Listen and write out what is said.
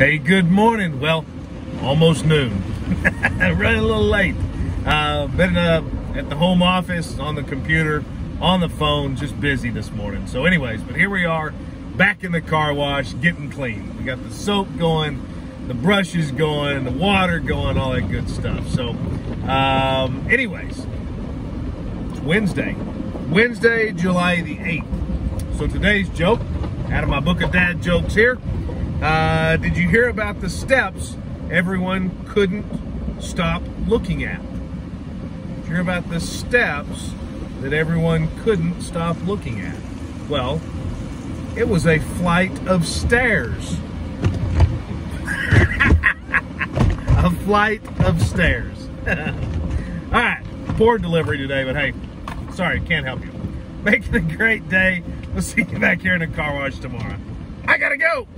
Hey, good morning. Well, almost noon. Running a little late. Uh, been uh, at the home office, on the computer, on the phone, just busy this morning. So, anyways, but here we are, back in the car wash, getting clean. We got the soap going, the brushes going, the water going, all that good stuff. So, um, anyways, it's Wednesday. Wednesday, July the 8th. So today's joke, out of my book of dad jokes here. Uh, did you hear about the steps everyone couldn't stop looking at? Did you hear about the steps that everyone couldn't stop looking at? Well, it was a flight of stairs. a flight of stairs. All right, poor delivery today, but hey, sorry, can't help you. Make it a great day. We'll see you back here in the car wash tomorrow. I gotta go.